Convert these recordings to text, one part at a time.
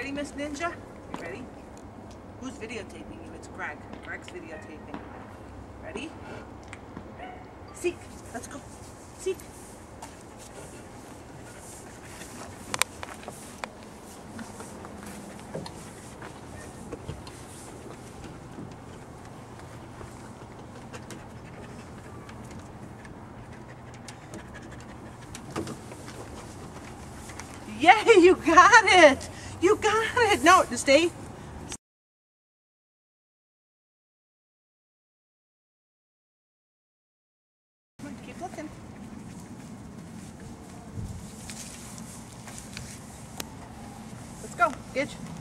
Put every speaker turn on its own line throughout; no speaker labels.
ready, Miss Ninja? You ready? Who's videotaping you? It's Greg. Greg's videotaping. Ready? Seek. Let's go. Seek. Yay, you got it! You got it! No, to stay. Keep looking. Let's go, Gidge.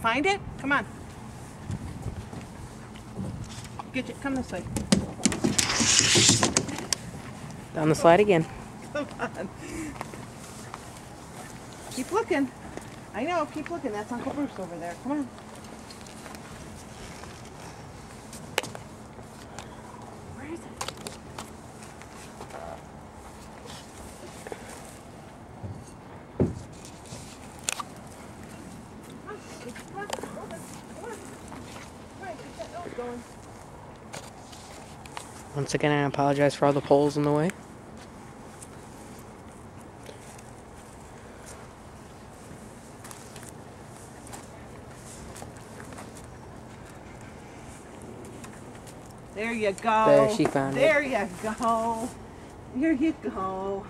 Find it? Come on. Get it. Come this way.
Down the slide again.
Come on. Keep looking. I know. Keep looking. That's Uncle Bruce over there. Come on. Where is it? Come on, come on, come on, come on. Come on, get that nose going.
Once again, I apologize for all the poles in the way.
There you go.
There, she found it.
There you go. There you go.